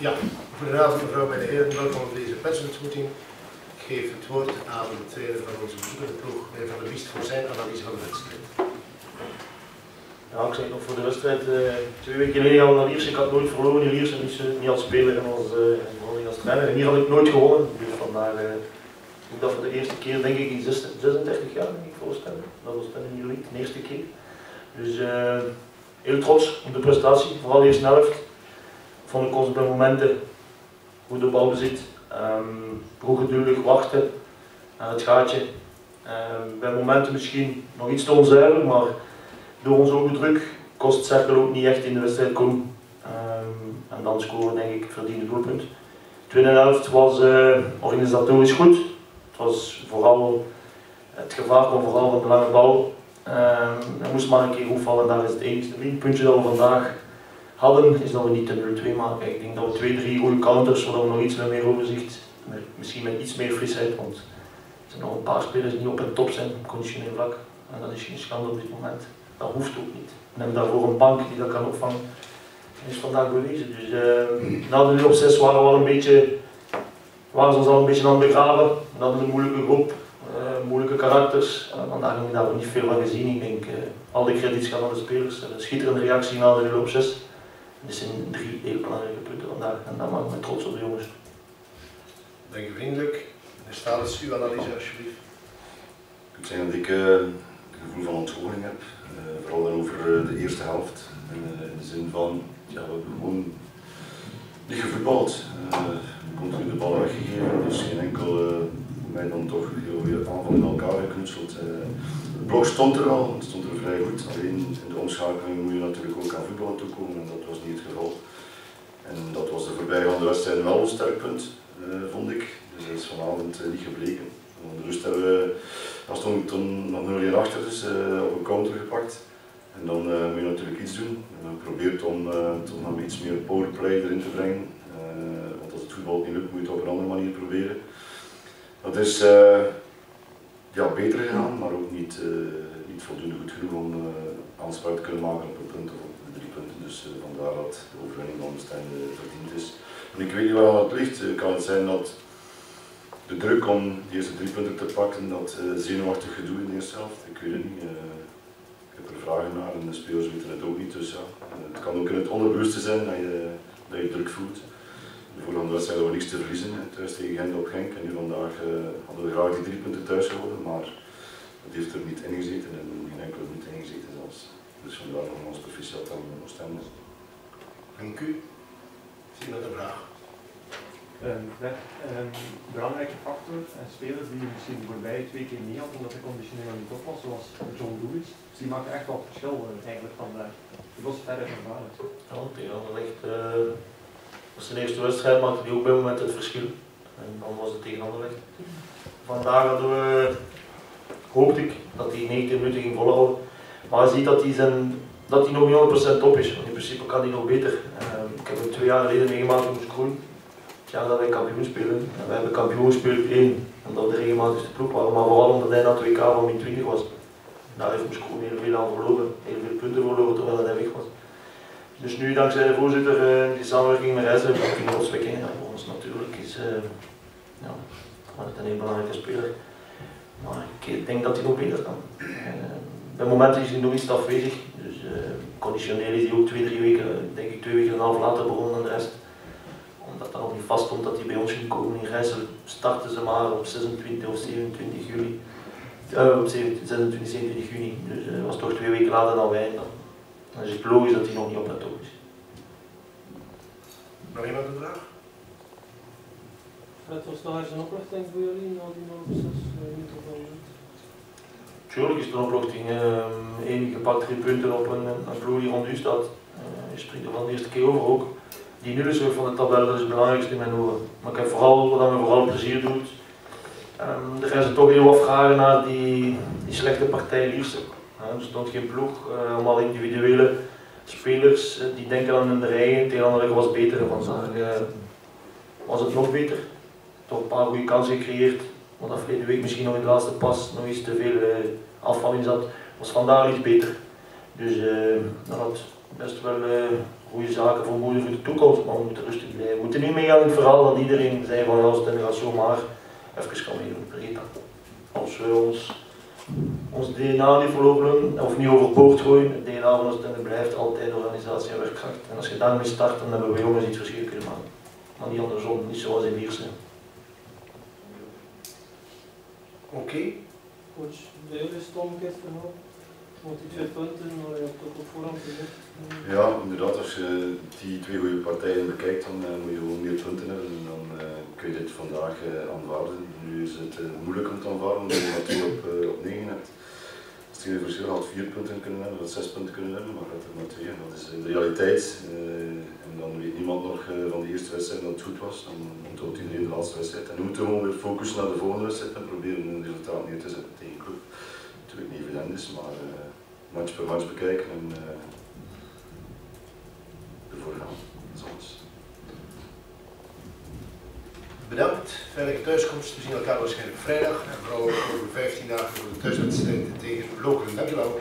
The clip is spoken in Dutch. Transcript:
Ja, goedenavond mevrouw bij de heren, welkom op deze persmeeting. Ik geef het woord aan de trainer van onze bezoekende ploeg, meneer Van der Wiest, voor zijn analyse van de wedstrijd. Ja, ik zei nog voor de wedstrijd, uh, twee weken geleden we naar Liers. Ik had nooit verloren in Liers, niet, niet als speler en als, uh, als trainer. En hier had ik nooit gewonnen. Dus vandaar uh, dat voor de eerste keer, denk ik, in 36 jaar, denk ik voorstellen. Dat was dan in de de eerste keer. Dus heel trots op de prestatie, vooral de eerste helft. Vond ons bij momenten goed de bal bezit, um, geduldig wachten aan het gaatje. Um, bij momenten misschien nog iets te onzuiver, maar door ons ogen druk kost Cerkel ook niet echt in de wedstrijd komen. Um, en dan scoren denk ik verdiende doelpunt. De tweede helft was uh, organisatorisch goed. Het was vooral, het gevaar kwam vooral van de lange bal. Um, er moest maar een keer goed vallen, daar is het enige puntje dat we vandaag hadden, is dat we niet de 0-2 maken. Ik denk dat we twee, drie goede counters, zodat we nog iets meer overzicht, misschien met iets meer frisheid, want er zijn nog een paar spelers die op het top zijn, op conditioneel vlak. En dat is geen schande op dit moment. Dat hoeft ook niet. We hebben daarvoor een bank die dat kan opvangen. Dat is vandaag bewezen. Dus uh, na de 0 op 6 waren we al een beetje, waren ze ons al een beetje aan het begraven. We hadden een moeilijke groep, uh, moeilijke karakters. Vandaag hebben we daar niet veel van gezien. Ik denk, uh, al die credits gaan aan de spelers. Een schitterende reactie na de 0 op 6. Dit zijn drie heel belangrijke punten vandaag en daar maak ik me trots op de jongens. Dank u vriendelijk. Meneer Stalens, uw analyse alsjeblieft. Ik moet zeggen dat ik een gevoel van onthoring heb uh, vooral dan over eh, de eerste helft. Uh, in de zin van, ja, we hebben gewoon niet gevoetbald. continu de bal weggegeven, dus geen enkel mij dan toch heel veel aanval in elkaar geknutseld. het blok stond er al, het stond er vrij goed. Alleen in de omschakeling moet je natuurlijk ook aan voetballen toekomen en dat was niet het geval. En dat was de voorbijgaande wedstrijd wel een sterk punt, vond ik. Dus dat is vanavond niet gebleken. de rust hebben we als toen, toen nog 0 achter uh, op een counter gepakt. En dan moet je natuurlijk iets doen. En probeert om, uh, iets meer powerplay erin te brengen. want als het voetbal niet lukt, moet je het op een andere manier proberen. Dat is ja, beter gegaan, maar ook niet, niet voldoende goed genoeg om aanspraak te kunnen maken op een punt of op de drie punten. Dus vandaar dat de overwinning van de Stijn verdiend is. En ik weet niet waar het ligt. kan het zijn dat de druk om die eerste drie punten te pakken, dat zenuwachtig gedoe in de eerste helft, ik weet het niet. Ik heb er vragen naar en de spelers weten het ook niet. Dus ja, het kan ook in het onderbewuste zijn dat je, dat je druk voelt. De vorige wedstrijd hadden we niets te verliezen, thuis tegen Gent op Genk. En nu vandaag hadden we graag die drie punten thuis gehouden, maar het heeft er niet in gezeten en geen enkel niet in gezeten zelfs. Dus vandaar nogmaals proficiat aan Oostende. Dank u. Zie met een vraag. Een um, belangrijke factor en spelers die je misschien voorbij twee keer niet had omdat de conditioneel niet op was, zoals John Lewis. Dus die maakte echt wel het verschil uh, eigenlijk vandaag. Die was verder gevaarlijk. Ja, tegen Anderlecht uh, was zijn eerste wedstrijd, maakte hij ook bij moment het verschil. En dan was het tegen Anderlecht. Vandaag hadden we, hoopte ik dat hij 19 minuten ging volhouden. Maar je ziet dat hij, zijn, dat hij nog niet 100% top is. Want in principe kan hij nog beter. Uh, ik heb hem twee jaar geleden meegemaakt in Moeskroen ja, dat wij kampioen spelen. En wij hebben kampioen gespeeld één, omdat we de regelmatigste ploeg waren, maar vooral omdat hij na 2K van min 20 was. Daar heeft gewoon heel veel aan verloren, heel veel punten verloren terwijl hij weg was. Dus nu dankzij de voorzitter, uh, die samenwerking met Reizen, Pino Rosbeck ja, voor ons natuurlijk is uh, ja, een heel belangrijke speler. Maar ik denk dat hij nog beter kan. Bij momenten is hij nog iets afwezig, dus conditioneel is hij ook twee, drie weken, denk ik twee weken en een half later begonnen dan de rest omdat dat nog niet vast stond dat hij bij ons ging komen. In Rijssel starten ze maar op 26 of 27 juli. Uh, op 26, 27 juni. Dus dat was toch twee weken later dan wij. Dan is het logisch dat hij nog niet op het top is. Nog iemand een vraag? Het was nog eens een opluchting voor jullie na die Noorderstas Tuurlijk is het een opluchting. Eén uh, gepakt drie punten op een, een ploeg die rond u staat. Uh, je springt er van de eerste keer over ook die nullenslag van de tabel, dat is het belangrijkste in mijn ogen. Maar ik heb vooral wat me vooral plezier doet. Um, er zijn toch heel wat vragen naar die, die slechte partij Lierse. Er stond geen ploeg, uh, allemaal individuele spelers uh, die denken aan de rijen. Tegen andere was beter vandaag uh, was het nog beter. Toch een paar goede kansen gecreëerd. Want dat verleden week misschien nog in de laatste pas nog iets te veel afval in zat. Was vandaag iets beter. Dus dat had best wel eh, goede zaken voor voor de toekomst, maar we moeten rustig blijven. We moeten niet meegaan in het verhaal dat iedereen zei van ja, als het gaat zomaar even kan meedoen. Als we ons, ons DNA niet verloren of niet overboord gooien, het DNA van Oostende blijft altijd organisatie en werkkracht. En als je daarmee start, dan hebben we jongens iets verschil kunnen maken. Maar niet andersom, niet zoals in Lierse. Oké, Coach, bij jullie stond gisteren ook. Want die twee punten, maar je hebt ook op voorhand gezegd. Ja, inderdaad, als je die twee goede partijen bekijkt, dan eh, moet je gewoon meer punten hebben en dan eh, kun je dit vandaag eh, aanvaarden. Nu is het moeilijk om te aanvaarden, omdat je natuurlijk op, eh, op 9 hebt. Een verschil had vier punten kunnen hebben, had zes punten kunnen hebben, maar hebt er maar twee. En dat is eh, de realiteit. Eh, en dan weet niemand nog eh, van de eerste wedstrijd dat het goed was. Dan onthoudt iedereen de laatste wedstrijd. En nu moeten we gewoon weer focussen naar de volgende wedstrijd en proberen een resultaat neer te zetten tegen club. Natuurlijk niet evident is, maar eh, match per match bekijken en eh, ervoor gaan. Dat is alles. Bedankt. Veilige thuiskomst. We zien elkaar waarschijnlijk vrijdag en vooral over 15 dagen voor de thuiswedstrijd tegen Lokeren. Dankjewel.